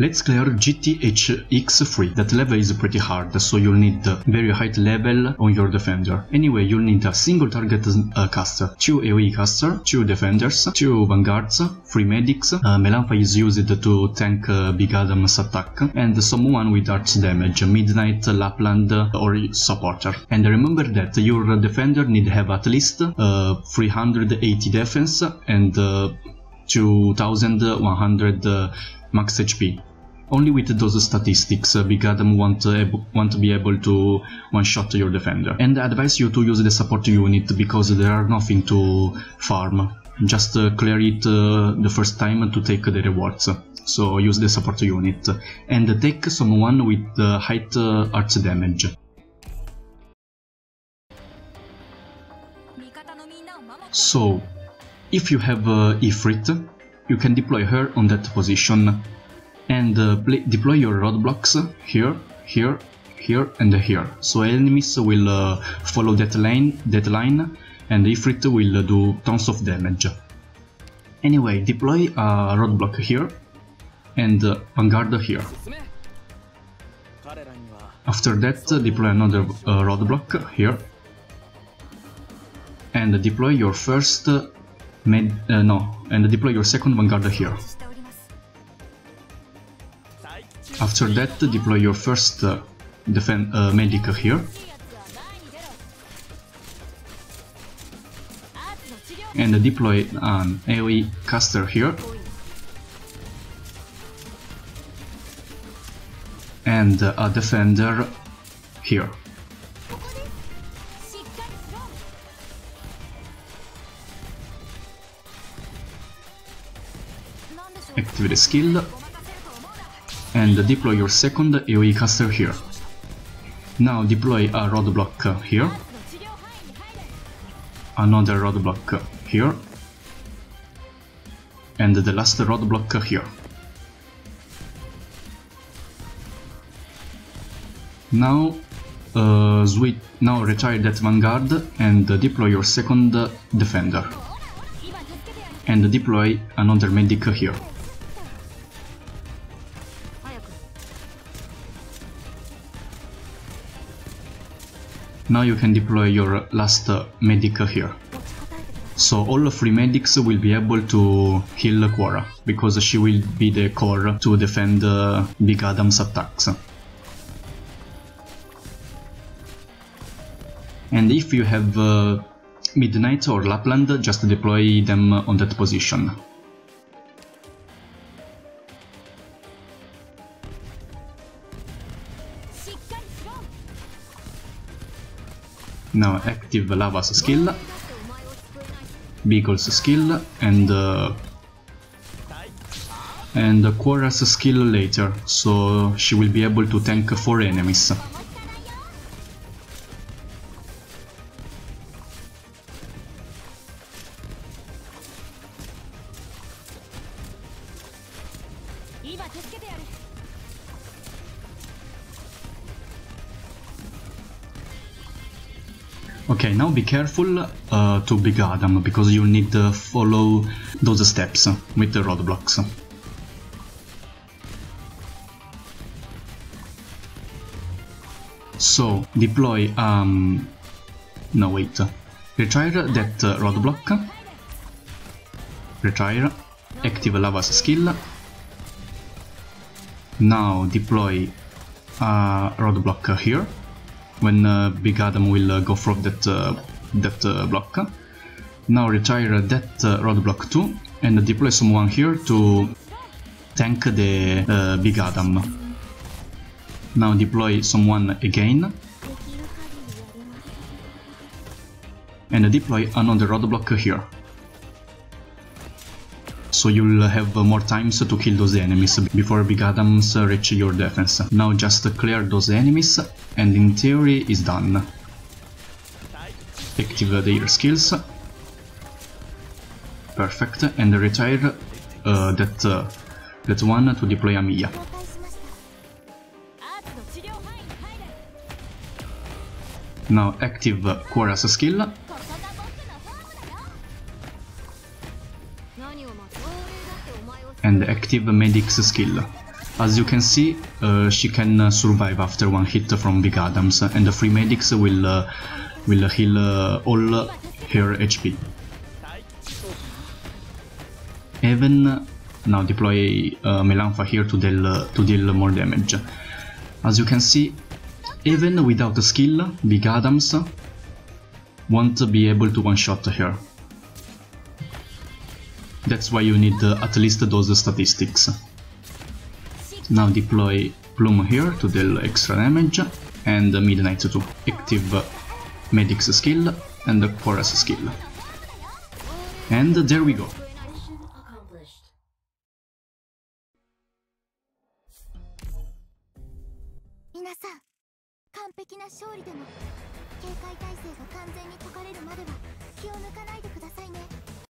Let's clear GTHX3. That level is pretty hard, so you'll need very high level on your defender. Anyway, you'll need a single target uh, caster, 2 AoE caster, 2 defenders, 2 vanguards, 3 medics, uh, Melantha is used to tank uh, Big Adam's attack, and someone with arts damage, Midnight, Lapland, or supporter. And remember that your defender need have at least uh, 380 defense and uh, 2100 uh, max HP. Only with those statistics, uh, Big Adam won't, uh, want to be able to one-shot your defender. And I advise you to use the support unit because there are nothing to farm. Just uh, clear it uh, the first time to take the rewards. So use the support unit. And take someone with uh, height arts damage. So, if you have uh, Ifrit, you can deploy her on that position and uh, deploy your roadblocks here, here, here and here. So enemies will uh, follow that line, that line and Ifrit will uh, do tons of damage. Anyway, deploy a roadblock here and uh, Vanguard here. After that, deploy another uh, roadblock here and deploy your first med uh, no and deploy your second vanguard here after that deploy your first uh, defend uh, medic here. And deploy an AoE caster here. And a defender here. Activate the skill and deploy your second AoE caster here. Now deploy a roadblock here, another roadblock here, and the last roadblock here. Now uh, now retire that vanguard and deploy your second defender and deploy another medic here. Now you can deploy your last uh, medic here. So all three medics will be able to heal Cuora, because she will be the core to defend uh, Big Adam's attacks. And if you have uh, Midnight or Lapland, just deploy them on that position. Now active Lava's skill, Beagle's skill, and uh, and Cuora's skill later, so she will be able to tank 4 enemies. Okay, now be careful uh, to Big Adam, because you'll need to follow those steps with the roadblocks. So, deploy, um... no wait, retire that uh, roadblock, retire, active Lava's skill, now deploy a roadblock here, when uh, Big Adam will uh, go from that uh, that block. Now retire that roadblock too and deploy someone here to tank the Big Adam. Now deploy someone again and deploy another roadblock here. So you'll have more times to kill those enemies before Big Adams reach your defense. Now just clear those enemies and in theory is done. Activate their skills. Perfect, and retire uh, that, uh, that one to deploy Amiya. Now active Cuora's skill. And active Medic's skill. As you can see, uh, she can uh, survive after one hit from Big Adams, and the free medics will uh, will heal uh, all her HP. Even now deploy uh, Melantha here to deal to deal more damage. As you can see, even without a skill, Big Adams won't be able to one-shot her. That's why you need uh, at least those statistics. Now deploy Plume here to deal extra damage, and Midnight to active Medic's skill and the Chorus skill. And there we go.